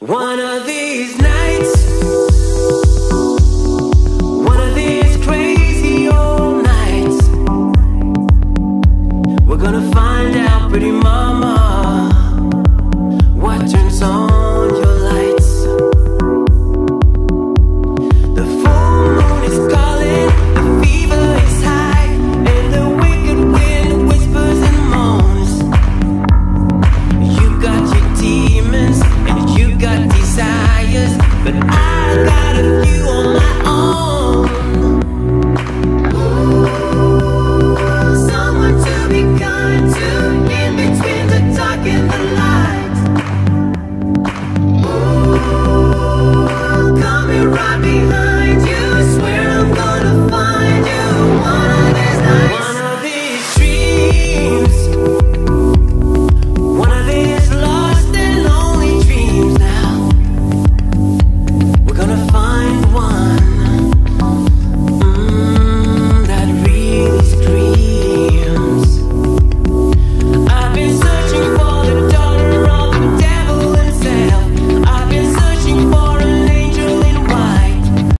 One of gonna find out, pretty mama.